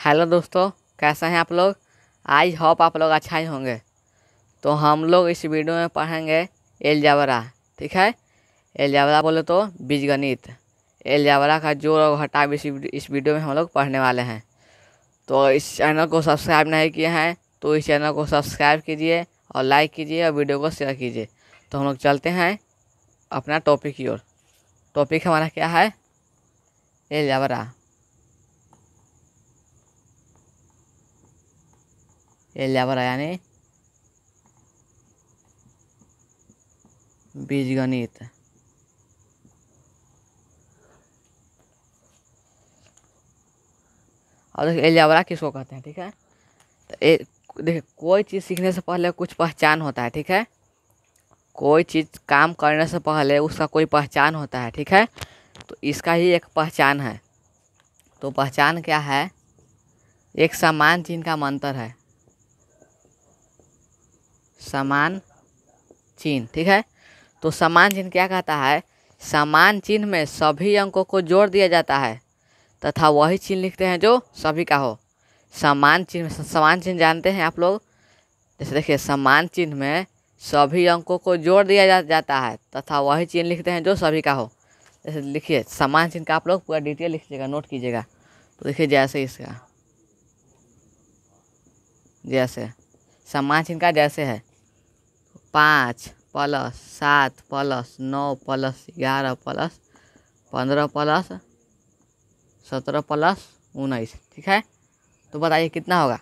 Hello दोस्तों, कैसे हैं आप लोग? आई होप आप लोग अच्छा ही होंगे। तो हम लोग इस वीडियो में पढ़ेंगे एलजाबरा ठीक है? एलजाबरा बोले तो बीजगणित। एलजाबरा का जोड़ और घटाव इस इस वीडियो में हम लोग पढ़ने वाले हैं। तो इस चैनल को सब्सक्राइब नहीं किए हैं तो इस चैनल को सब्सक्राइब कीजिए और लाइक कीजिए और वीडियो को शेयर कीजिए। तो हम लोग चलते हैं अपना टॉपिक की ओर। टॉपिक हमारा क्या है? एलजाबरा एलजाबरा यानी बीजगणित। और देखिए एलजाबरा किसको कहते हैं, ठीक है? तो ए देखिए कोई चीज़ सीखने से पहले कुछ पहचान होता है, ठीक है? कोई चीज़ काम करने से पहले उसका कोई पहचान होता है, ठीक है? तो इसका ही एक पहचान है। तो पहचान क्या है? एक समान चिन्ह का मंत्र है। समान चिन्ह ठीक है? तो समान चिन्ह क्या कहता है? समान चिन्ह में सभी अंकों को जोड़ दिया जाता है। तथा वही चिन्ह लिखते हैं जो सभी का हो। समान चिन्ह समान चिन्ह जानते हैं आप लोग? जैसे देखिए समान चिन्ह में सभी अंकों को जोड़ दिया जा, जाता है। तथा वही चिन्ह लिखते हैं जो सभी का हो। जैसे लिखिए समान चिन्ह का आप लोग पूरा डिटेल लिखिएगा नोट कीजिएगा। तो देखिए जैसे इसका जैसे समान चिन्ह का जैसे है। पाँच प्लस सात प्लस नौ प्लस ग्यारह प्लस पंद्रह प्लस सत्रह प्लस उन्नीस, ठीक है? तो बताइए कितना होगा?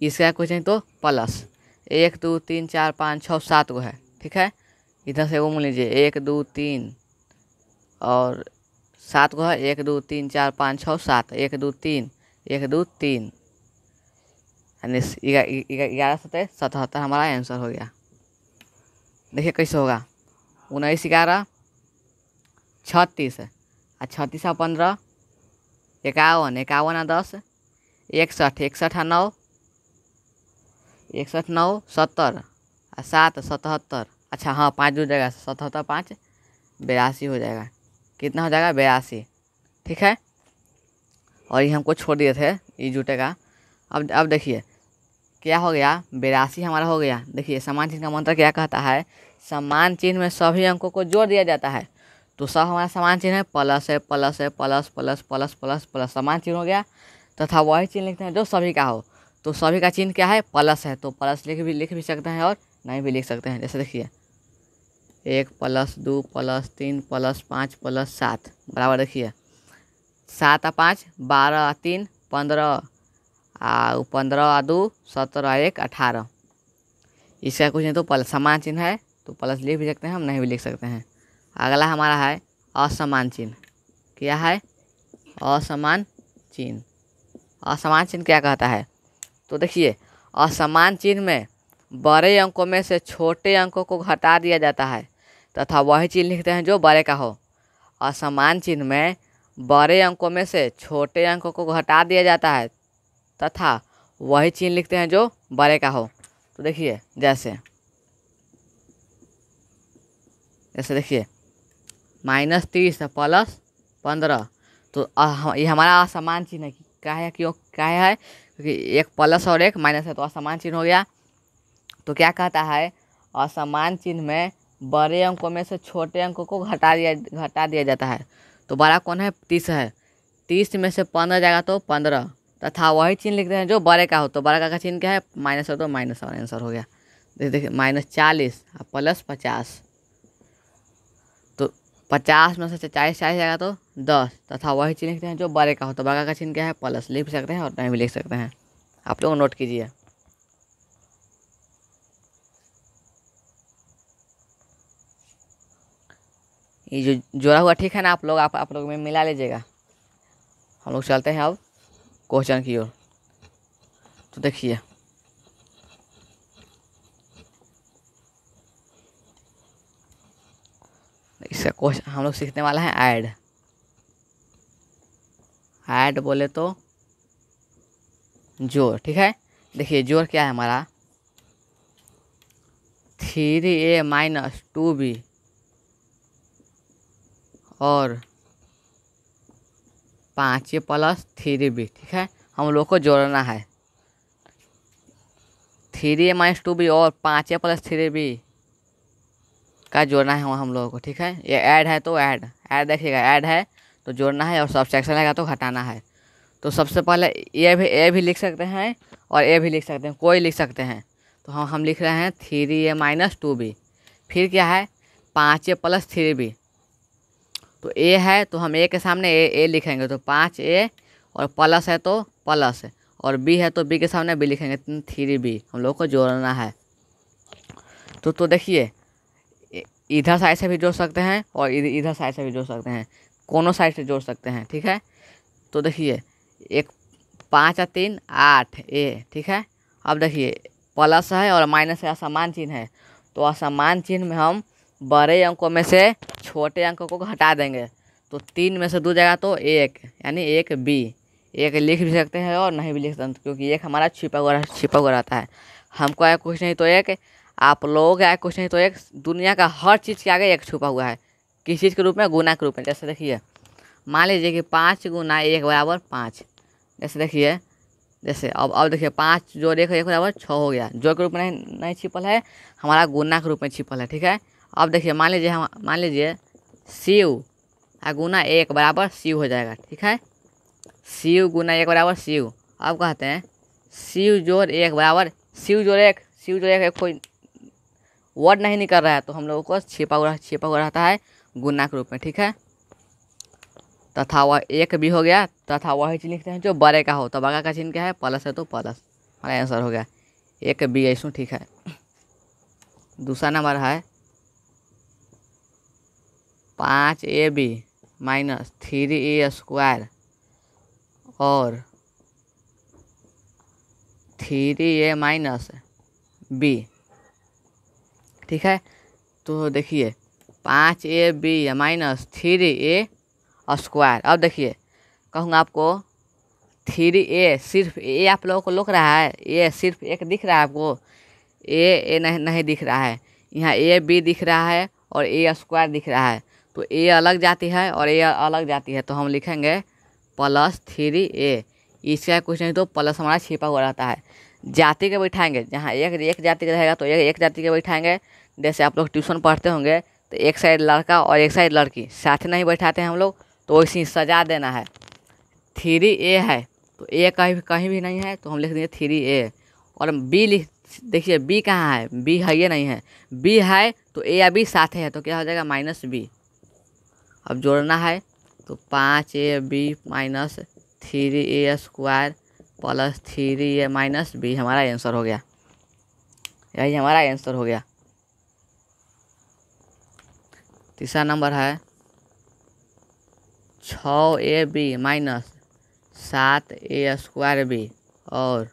इसका क्वेश्चन तो प्लस। एक, दो, तीन, चार, पाँच, छः, सात गो है, ठीक है? इधर से वो मान लीजिए, एक, दो, तीन और सात गो है, एक, दो, तीन, चार, पाँच, छः, सात। एक, दो, तीन, एक, दो, तीन। यानी ग्यारह सतह सतहत्तर हमारा आंसर हो गया। देखिए कैसे होगा। उन्नीस ग्यारह, छत्तीस, आ छत्तीस आ पंद्रह, इक्यावन इक्यावन आ दस, इकसठ इकसठ आ नौ, इकसठ नौ, सत्तर, आ सात, सतहत्तर अच्छा हाँ पाँच जुड़ जाएगा, सतहत्तर पाँच, बयासी हो जाएगा। कितना हो जाएगा? बयासी। ठीक है? और ये हमको छोड़ दिए थे, ये जुटेगा अब अब देखिए, क्या हो गया? बेरासी हमारा हो गया। देखिए समान चिन्ह का मंत्र क्या कहता है? समान चिन्ह में सभी अंकों को जोड़ दिया जाता है। तो सब हमारा समान चिन्ह है, प्लस है प्लस है, plus plus plus plus plus, समान चिन्ह हो गया। तथा वही चिन्ह लिखते हैं जो सभी का हो। तो सभी का चिन्ह क्या है? प्लस है। तो प्लस लिख भी लिख भी सकते हैं और नहीं भी लिख सकते हैं। जैसे देखिए, एक प्लस, दो प्लस, तीन प्लस, पाँच प्लस, सात। बराबर देखिए। सात आ पाँच, बारह आ तीन, पंद्रह आ पंद्रह आ दो, सत्रह एक, अठारह। इसका कुछ नहीं तो प्लस समान चिन्ह है। तो प्लस लिख भी सकते हैं, हम नहीं भी लिख सकते हैं। अगला हमारा है असमान चिन्ह। क्या है? असमान चिन्ह। असमान चिन्ह क्या कहता है? तो देखिए, असमान चिन्ह में बड़े अंकों में से छोटे अंकों को घटा दिया जाता है, तथा वही चिन्ह लिखते हैं जो बड़े का हो। असमान चिन्ह में बड़े अंकों में से छोटे अंकों को घटा दिया जाता है, तथा वही चिन्ह लिखते हैं जो बड़े का हो। तो देखिए, जैसे जैसे देखिए माइनस तीस प्लस पंद्रह। तो ये हमारा असमान चिन्ह है क्या है, क्यों, क्या है? क्योंकि एक प्लस और एक माइनस है तो असमान चिन्ह हो गया। तो क्या कहता है? असमान चिन्ह में बड़े अंकों में से छोटे अंकों को घटा दिया घटा दिया जाता है। तो बड़ा कौन है? तीस है। तीस में से पंद्रह जाएगा तो पंद्रह। तथा वही चिन्ह लिखते हैं जो बड़े का हो तो बड़ा का चिन्ह क्या है? माइनस हो तो माइनस और आंसर हो गया। देखिए माइनस चालीस और प्लस पचास। पचास में से चालीस चालीस जाएगा तो दस। तथा वही चिन्ह लिखते हैं जो बड़े का हो तो बड़ा का चिन्ह क्या है? प्लस लिख सकते हैं और नहीं भी लिख सकते हैं। आप लोग नोट कीजिए। ये जो जोड़ा हुआ, ठीक है ना आप लोग? आप आप लोग में मिला लीजिएगा। हम लोग चलते हैं अब क्वेश्चन की ओर। तो देखिए। इसका क्वेश्चन हम लोग सीखने वाला है ऐड ऐड बोले तो ज़ोर ठीक है? देखिए ज़ोर क्या है हमारा? Three A minus two B और पाँच ए प्लस थ्री बी, ठीक है? हम लोग को जोड़ना है। Three A minus two B और पाँच ए प्लस थ्री बी का जोड़ना है वहाँ हम लोगों को, ठीक है? ये ऐड है तो ऐड ऐड देखिएगा ऐड है तो जोड़ना है और सब्सट्रैक्शन रहेगा तो घटाना है। तो सबसे पहले ए भी ए भी लिख सकते हैं और ए भी लिख सकते हैं, कोई लिख सकते हैं। तो हम हम लिख रहे हैं three A minus two B फिर क्या है? पाँच ए प्लस थ्री बी तो ए है तो हम ए के सामने ए ए लिखेंगे तो पाँच ए और प्लस है तो प्लस और बी है तो बी के सामने बी लिखेंगे थ्री बी हम लोग को जोड़ना है। तो तो देखिए इधर साइड से भी जोड़ सकते हैं और इधर साइड से भी जोड़ सकते हैं। कोनो साइड से जोड़ सकते हैं, ठीक है? तो देखिए, एक पाँच या तीन, आठ, ए, ठीक है? अब देखिए, प्लस है और माइनस है, असमान चिन्ह है। तो असमान चिन्ह में हम बड़े अंकों में से छोटे अंकों को हटा देंगे। तो तीन में से दो जाएगा तो एक, यानी एक बी एक लिख भी सकते हैं और नहीं भी लिख सकते क्योंकि एक हमारा छिपा हुआ छिपा हुआ रहता है। हमको आया कुछ नहीं तो एक आप लोगों आया कुछ नहीं तो एक दुनिया का हर चीज़ के आगे एक छुपा हुआ है। किस चीज़ के रूप में? गुना के रूप में। जैसे देखिए, मान लीजिए कि पाँच गुना एक बराबर पाँच। जैसे देखिए, जैसे अब अब देखिए, पाँच जो एक एक बराबर छः हो गया। जो के रूप में नहीं नहीं छिपल है, हमारा गुना के रूप में छिपल है, ठीक है? अब देखिए, मान लीजिए, हम, मान लीजिए सीव गुना एक बराबर सीव हो जाएगा, ठीक है? सीव गुना एक बराबर सीव अब कहते हैं सीव जोड़ एक बराबर सीव जोड़ एक सीव जोड़ एक कोई वर्ड नहीं निकल रहा है तो हम लोगों को छिपा हुआ छिपा हुआ रहता है गुना के रूप में, ठीक है? तथा वह एक भी हो गया, तथा वही चीज़ लिखते हैं जो बड़े का हो तो बड़ा का चिन्ह क्या है? प्लस है तो प्लस। हमारा आंसर हो गया। एक बी ऐसू ठीक है। दूसरा नंबर है पाँच A B minus three A square और थ्री ए माइनस बी। ठीक है? तो देखिए, पाँच A, B minus three A square. अब देखिए, कहूँगा आपको, थ्री ए सिर्फ़ ए आप लोगों को लुक रहा है। ए सिर्फ़ एक दिख रहा है आपको। ए ए नहीं नहीं दिख रहा है। यहाँ ए, बी दिख रहा है और ए स्क्वायर दिख रहा है। तो ए अलग जाती है और ए अलग जाती है। तो हम लिखेंगे प्लस थ्री ए। इसका कुछ नहीं तो प्लस हमारा छिपा हुआ रहता है। जाति के बैठाएँगे। जहाँ एक एक जाति का रहेगा तो एक एक जाति के बैठाएँगे। जैसे आप लोग ट्यूशन पढ़ते होंगे तो एक साइड लड़का और एक साइड लड़की। साथ नहीं बैठाते हैं हम लोग तो वैसे ही सजा देना है। थ्री ए है तो ए कहीं कहीं भी नहीं है तो हम लिख देंगे थ्री ए। और बी लिख, देखिए, बी कहाँ है? बी है, ये नहीं है। बी है तो ए या बी साथ है तो क्या हो जाएगा? Minus B. अब जोड़ना है तो पाँच A B minus three A square plus three A minus B हमारा आंसर हो गया। यही हमारा आंसर हो गया। तीसरा नंबर है छ ए बी माइनस सात ए स्क्वायर बी और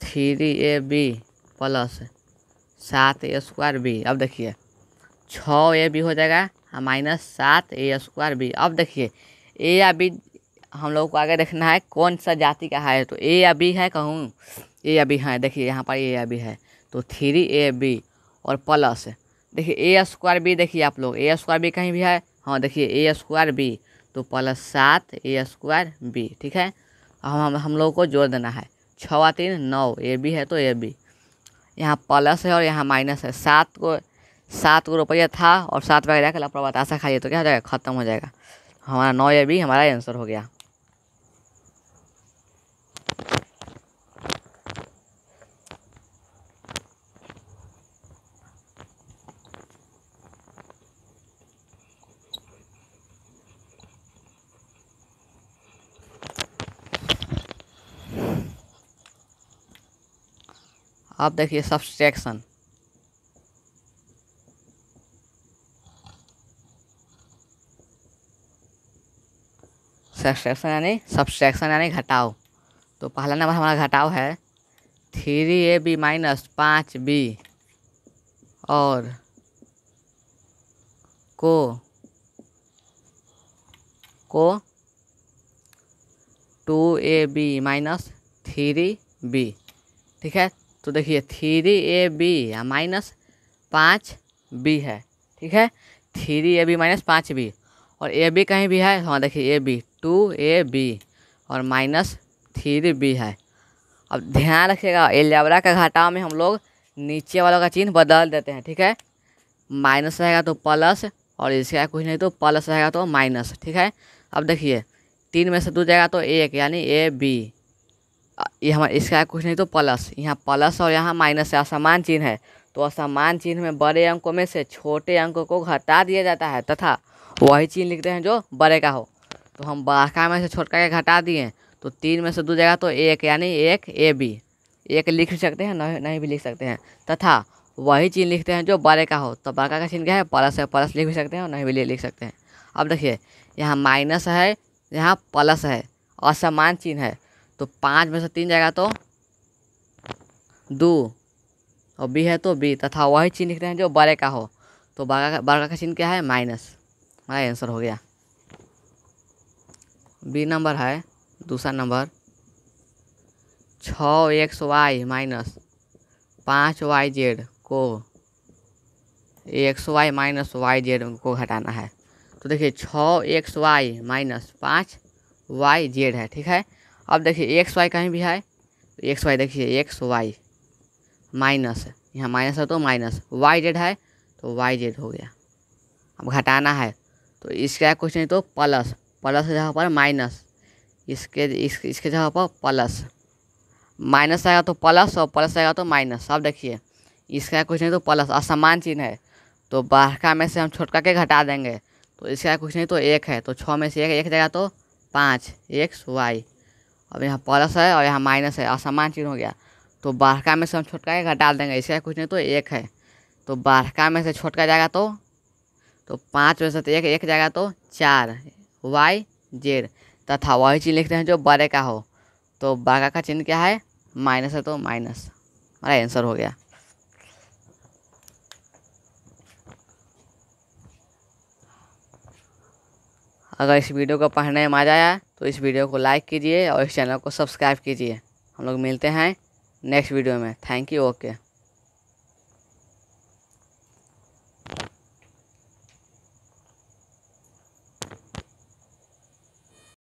थ्री ए बी प्लस सात ए स्क्वायर बी अब देखिए छ ए बी हो जाएगा माइनस सात ए स्क्वायर बी अब देखिए ए या बी हम लोग को आगे देखना है कौन सा जाति का है। तो ए या बी है कहूँ? ए या बी है, देखिए यहाँ पर ए या बी है। तो थ्री ए बी और प्लस, देखिए ए स्क्वायर बी देखिए आप लोग। ए स्क्वायर बी कहीं भी है? हाँ देखिए ए स्क्वायर बी तो प्लस सात ए स्क्वायर बी ठीक है? हम हम हम लोग को जोड़ देना है। छवा तीन, नौ। ए बी है तो ए बी यहाँ प्लस है और यहाँ माइनस है। सात को सात को रुपया था और सात रुपया जाकर आप बतासा खाइए तो क्या हो जाएगा? ख़त्म हो जाएगा। हमारा नौ ए बी हमारा आंसर हो गया। अब देखिए सब्सट्रैक्शन। सब्सट्रैक्शन यानी सब्सट्रैक्शन यानी घटाओ तो पहला नंबर हमारा घटाव है थ्री ए बी माइनस पाँच बी और को को two A B minus three B. ठीक है? तो देखिए थ्री ए बी माइनस पाँच बी है, ठीक है? थ्री ए बी माइनस पाँच बी। और ए बी कहीं भी है? हाँ देखिए A B, two A B और माइनस थ्री बी है। अब ध्यान रखिएगा, एलजाबरा का घटाव में हम लोग नीचे वालों का चिन्ह बदल देते हैं, ठीक है? माइनस रहेगा तो प्लस और इसका कुछ नहीं तो प्लस रहेगा तो माइनस, ठीक है? अब देखिए, तीन में से दो जाएगा तो एक, यानी ए बी। ये हमारा, इसका कुछ नहीं तो प्लस। यहाँ प्लस और यहाँ माइनस है, असमान चिन्ह है। तो असमान चिन्ह में बड़े अंकों में से छोटे अंकों को घटा दिया जाता है, तथा वही चिन्ह लिखते हैं जो बड़े का हो। तो हम बारका में से छोटका के घटा दिए तो तीन में से दो जगह तो एक, यानी एक ए बी। एक लिख सकते हैं, नहीं नहीं भी लिख सकते हैं। तथा वही चिन्ह लिखते हैं जो बड़े का हो। तो बड़का का चिन्ह क्या है? प्लस है, प्लस लिख भी सकते हैं और नहीं भी लिख सकते हैं। अब देखिए, यहाँ माइनस है, यहाँ प्लस है, असमान चिन्ह है। तो पाँच में से तीन जाएगा तो दो। और बी है तो बी, तथा वही चिन्ह लिखते हैं जो बड़े का हो। तो बड़ा बड़ा का चिन्ह क्या है? माइनस। हमारा आंसर हो गया। बी नंबर है, दूसरा नंबर। छः एक्स वाई माइनस पाँच वाई जेड को X Y minus Y Z को घटाना है। तो देखिए, छः एक्स वाई माइनस पाँच वाई जेड है, ठीक है? अब देखिए एक्स वाई कहीं भी है तो एक्स वाई देखिए एक्स वाई माइनस यहाँ माइनस है तो माइनस वाई जेड है तो वाई जेड हो गया। अब घटाना है तो इसका कुछ नहीं तो प्लस प्लस जगह पर माइनस इसके इस, इसके जगह पर प्लस माइनस आएगा तो प्लस और प्लस आएगा तो माइनस अब देखिए इसका कुछ नहीं तो प्लस असमान चिन्ह है। तो बारका में से हम छोटका के घटा देंगे। तो इसका कुछ नहीं तो एक है। तो छः में से एक एक जगह तो पाँच। एक्स वाई अब यहाँ प्लस है और यहाँ माइनस है, असमान चिन्ह हो गया। तो बारहका में से हम छोटका घटा देंगे इसका कुछ नहीं तो एक है। तो बारहका में से छोटका जाएगा तो तो पाँच में से तो एक एक जाएगा तो चार। Y, Z. तथा वही चीज़ लिखते हैं जो बड़े का हो। तो बारका का चिन्ह क्या है? माइनस है तो माइनस। हमारा आंसर हो गया। अगर इस वीडियो को पढ़ने में मज़ा आया तो इस वीडियो को लाइक कीजिए और इस चैनल को सब्सक्राइब कीजिए। हम लोग मिलते हैं नेक्स्ट वीडियो में। Thank you, okay.